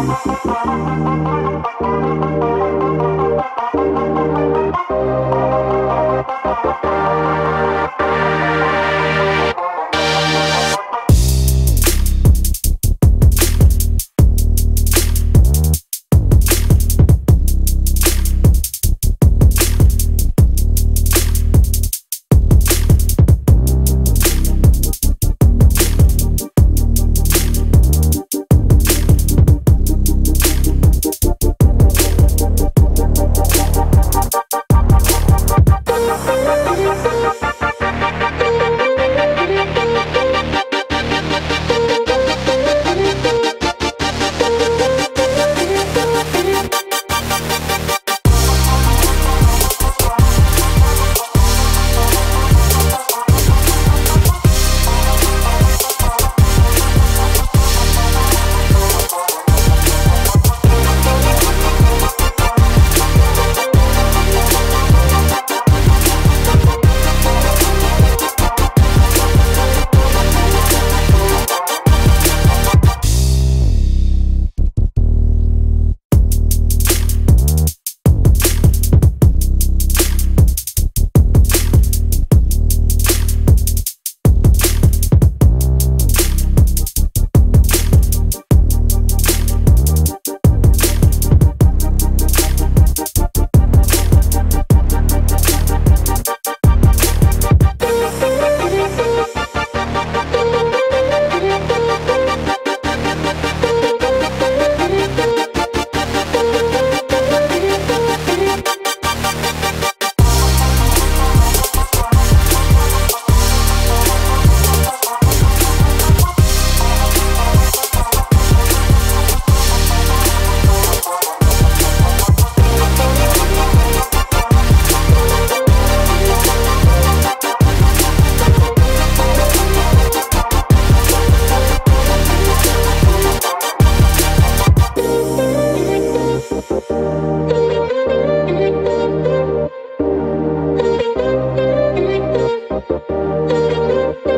Música Música